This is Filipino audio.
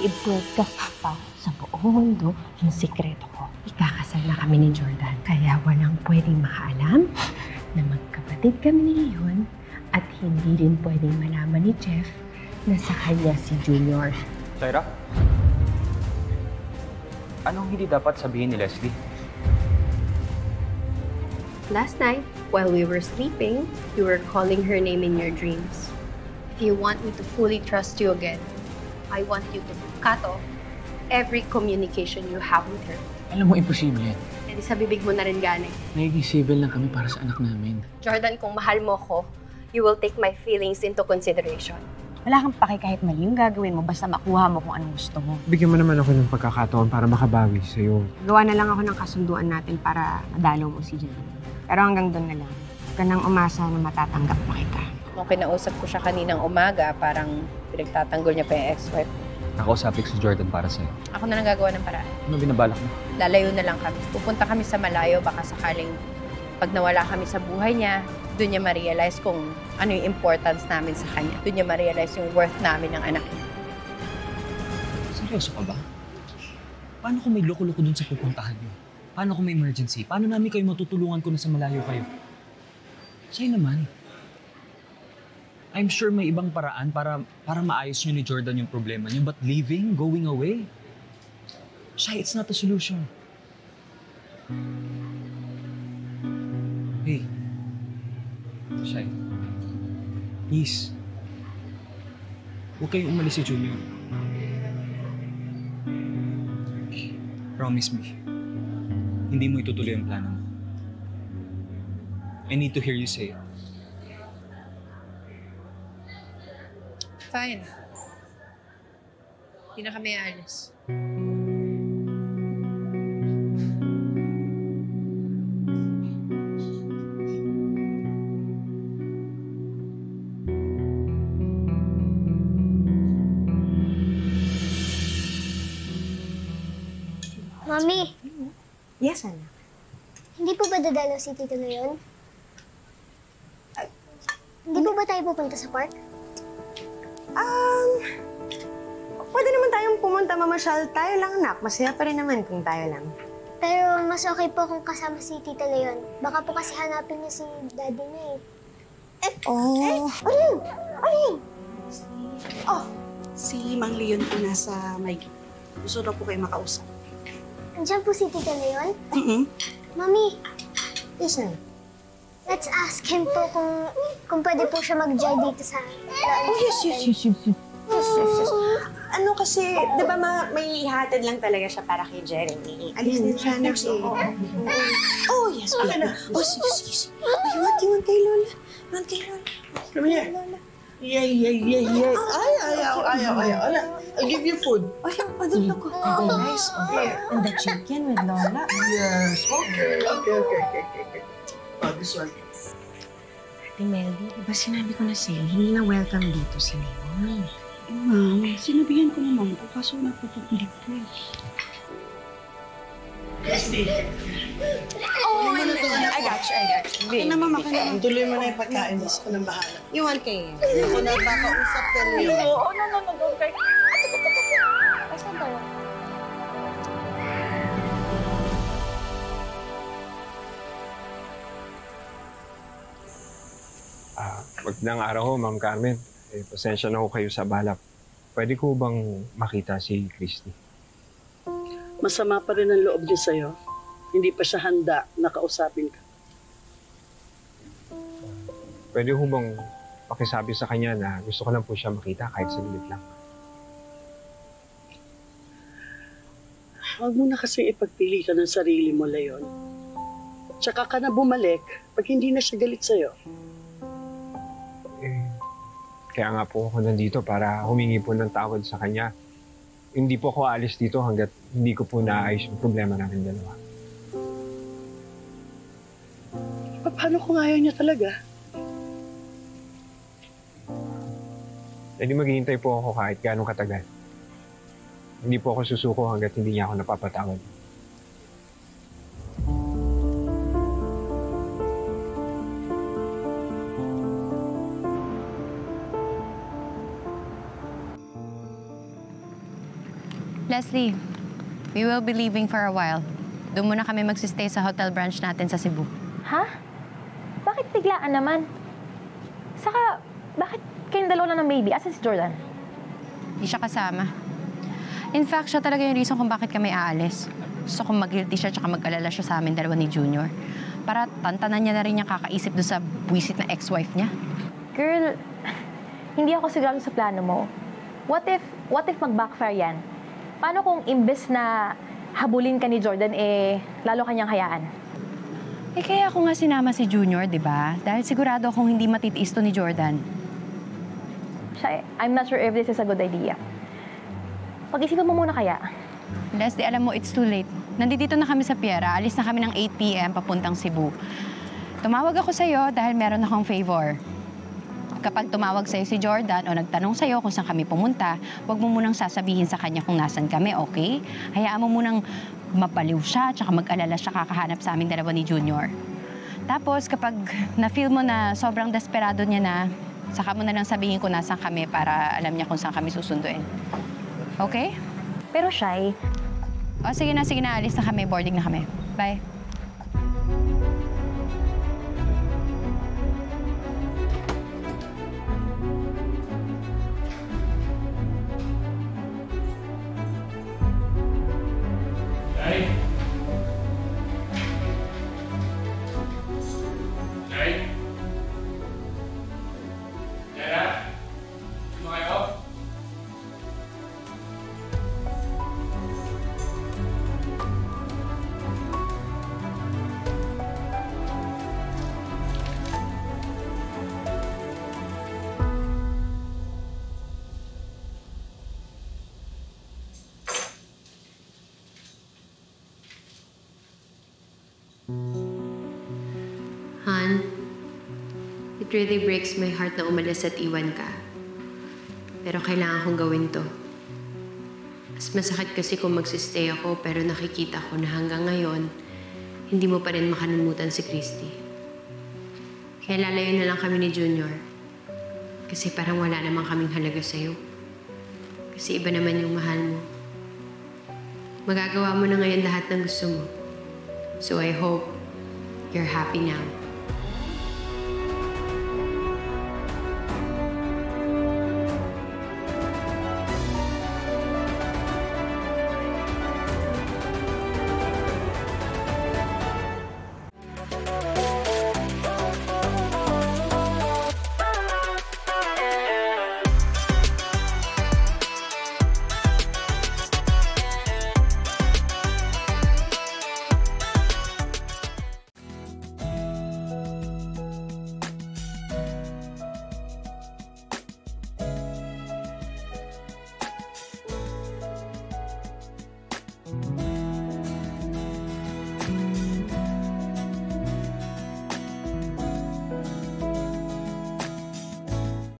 i-broadcast pa sa buong mundo yung sikreto ko. Ikakasal na kami ni Jordan. Kaya walang pwedeng makaalam na magkapatid kami ni Leon at hindi rin pwedeng malaman ni Jeff na sa kanya si Junior. Shaira? Anong hindi dapat sabihin ni Leslie? Last night, while we were sleeping, you were calling her name in your dreams. If you want me to fully trust you again, I want you to cut off every communication you have with her. Alam mo, imposible yan. Hindi sa bibig mo na rin galing. Nagiging civil lang kami para sa anak namin. Jordan, kung mahal mo ko, you will take my feelings into consideration. Wala kang paki kahit mali yung gagawin mo, basta makuha mo kung anong gusto mo. Bigyan mo naman ako ng pagkakataon para makabawi sa'yo. Gawa na lang ako ng kasunduan natin para madalaw mo si Jen. Pero hanggang doon na lang. Huwag ka nang umasa na matatanggap mo kita. Nung kinausap ko siya kaninang umaga, parang pinagtatanggol niya pa yung ex-wife. Nakausapik si Jordan para sa'yo. Ako na lang gagawa ng paraan. Ano binabalak mo? Lalayo na lang kami. Pupunta kami sa malayo, baka sakaling pag nawala kami sa buhay niya, doon niya ma-realize kung ano yung importance namin sa kanya. Doon niya ma-realize yung worth namin ng anak niya. Seryoso ka ba? Paano kung may loko-loko dun sa pupuntahan niyo? Paano kung may emergency? Paano namin kayo matutulungan kung nasa malayo kayo? Sa'yo naman. I'm sure may ibang paraan para para maayos niyo ni Jordan yung problema niyo. But leaving, going away, Shai, it's not a solution. Hey. Shai. Please. Huwag kayong umalis si Junior. Promise me. Hindi mo itutuloy ang plano mo. I need to hear you say it. Fine. Hindi na kami aalis. Mami, Yes, anak. hindi po ba dadalaw si Tito Leon? Hindi po ba tayo pupunta sa park? Um, pwede naman tayong pumunta mamasyal. Tayo lang, anak. Masaya pa rin naman kung tayo lang. Pero mas okay po kung kasama si Tito Leon. Baka po kasi hanapin niya si daddy niya eh. Oh. Ano yun? Ano yun? Oh, si Mang Leon po nasa may Gusto daw po kayo makausap. Andiyan po si Tito Leon? Mm-hmm. Mami, Yes, anak. let's ask him po kung kung pwede po siya mag-join dito sa Oh, yes, yes, yes, yes, yes. Yes, yes, yes. Ano kasi, di ba ma- may ihatid lang talaga siya para kay Jeremy. Alis din siya na eh. Oh, yes, baby. Oh, sige, sige, sige. Ay, want, you want kay Lola. Want kay Lola. Come here. Lola. Yeah, yeah, yeah, yeah. Ay, ayaw, ayaw, ayaw. Ala, I'll give you food. Ay, padun ako. Ang nice. Oh. And the chicken with Lola. Yes, okay, okay, okay, okay, okay. okay. Oh, this one. Ate Melody, di ba sinabi ko na sa'yo, hindi na welcome dito si Leon. Ma'am, sinabihan ko naman po, kaso napupulit po eh. Oh, I got you, I got you. Ay, na, mama, ka na. Tuloy mo na yung pagkain. Diyos ko nang bahala. You want kay Ako na kakausap ka niyo. Oo, no, no, no, don't magandang araw ho, Ma'am Carmen. Eh, pasensya na ho kayo sa balak. Pwede ko bang makita si Christy? Masama pa rin ang loob niya sa'yo. Hindi pa siya handa na kausapin ka. Pwede ho bang pakisabi sa kanya na gusto ko lang po siya makita kahit saglit lang? Huwag mo na kasi ipagpili ka ng sarili mo, Leon. Tsaka ka na bumalik pag hindi na siya galit sa'yo. Kaya nga po ako nandito para humingi po ng tawad sa kanya. Hindi po ako alis dito hanggat hindi ko po naayos yung problema namin dalawa. Pa- Paano kung ayaw niya talaga? Pwede maghihintay po ako kahit gano'ng katagal. Hindi po ako susuko hanggat hindi niya ako napapatawad. Leslie, we will be leaving for a while. Doon muna kami magsistay sa hotel branch natin sa Cebu. Ha? Bakit biglaan naman? Saka, bakit kayong dalawa lang ng baby? Asan si Jordan? Di siya kasama. In fact, siya talaga yung reason kung bakit kami aalis. Gusto kong mag-guilty siya tsaka mag-alala siya sa amin dalawa ni Junior. Para tantanan niya na rin yung kakaisip doon sa buwisit na ex-wife niya. Girl, hindi ako sigurado sa plano mo. What if, what if mag-backfire yan? Paano kung imbes na habulin ka ni Jordan, eh, lalo kanyang hayaan? Eh kaya ako nga sinama si Junior, di ba? Dahil sigurado akong hindi matitiis to ni Jordan. Siya, I'm not sure if this is a good idea. Pag-isipan mo muna kaya. Leslie, alam mo, it's too late. Nandito na kami sa Piera. Alis na kami ng 8 p.m. papuntang Cebu. Tumawag ako sa'yo dahil meron akong favor. Kapag tumawag sa'yo si Jordan o nagtanong sa'yo kung saan kami pumunta, huwag mo munang sasabihin sa kanya kung nasan kami, okay? Hayaan mo munang mapaliw siya at mag-alala siya kakahanap sa aming dalawa ni Junior. Tapos kapag na-feel mo na sobrang desperado niya na, saka mo na lang sabihin kung nasan kami para alam niya kung saan kami susunduin. Okay? Pero Shai, O sige na, sige na. Alis na kami. Boarding na kami. Bye. Han, it really breaks my heart na umalis at iwan ka. Pero kailangan kong gawin to. Mas masakit kasi kung magsistay ako pero nakikita ko na hanggang ngayon, hindi mo pa rin makalimutan si Christy. Kaya lalayo na lang kami ni Junior. Kasi parang wala namang kaming halaga sa'yo. Kasi iba naman yung mahal mo. Magagawa mo na ngayon lahat ng gusto mo. So I hope you're happy now.